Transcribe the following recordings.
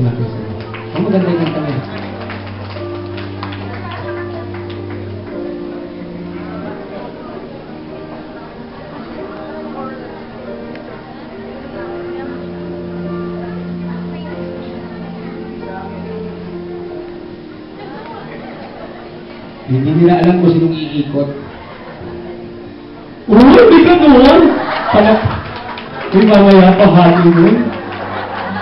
Terima kasih. Kamu gandengan tangan. Hindi nila alam kung sinong iikot. Oo, di ka kung mamaya.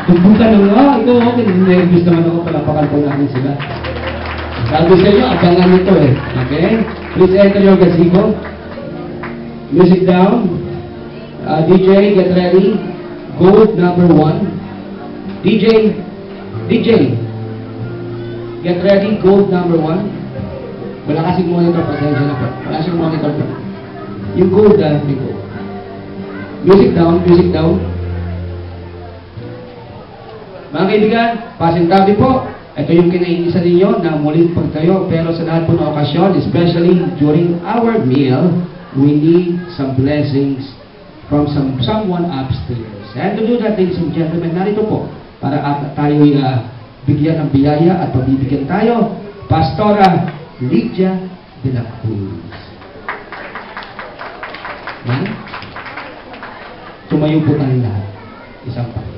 Ka na nga. Ito, okay. Nervous naman ako. Palapakan po natin sila. Sabi sa inyo, abangan nito eh. Okay? Please enter your gazebo. Music down. Uh, DJ, get ready. Gold number one. DJ, DJ, get ready. Gold number one. Wala kasing monitor. Pasensya na po. Wala siyang monitor po. Yung gold, ah, may gold. Music down, music down. Mga kaibigan, pasintabi po. Ito yung kinaiinisan ninyo na muling pagtayo. Pero sa lahat po ng okasyon, especially during our meal, we need some blessings from some someone upstairs. And to do that, ladies and gentlemen, narito po para tayo uh, bigyan ng biyaya at pabibigyan tayo. Pastora Lydia de la Cruz. Yan. Tumayo po tayo lahat. Isang pag-usap.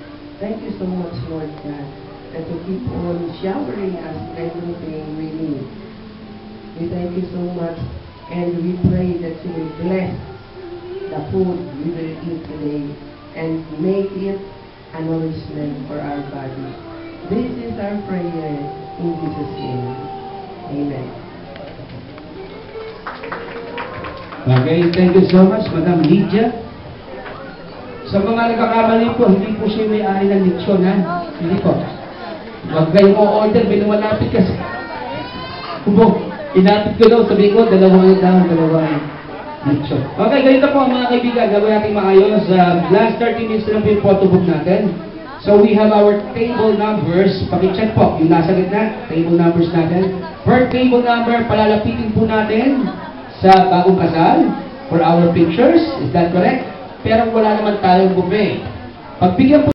Thank you so much, Lord God, that you keep on showering us everything we need. We thank you so much and we pray that you will bless the food we will eat today and make it a nourishment for our body. This is our prayer in Jesus' name. Amen. Okay, thank you so much, Madam Lydia. Sa mga nagkakamali po, hindi po siya may-ari ng lechon, ha? Hindi po. Huwag kayong o-order, may lumalapit kasi. Kubo, inapit ko daw, sabi ko, dalawang daw, dalawang lechon. Okay, ganito po mga kaibigan, gawin natin maayos. Uh, last 30 minutes lang po yung photobook natin. So we have our table numbers. Pakicheck po, yung nasa gitna, table numbers natin. Per table number, palalapitin po natin sa bagong kasal for our pictures. Is that correct? Pero wala naman tayong buffet. Pagbigyan po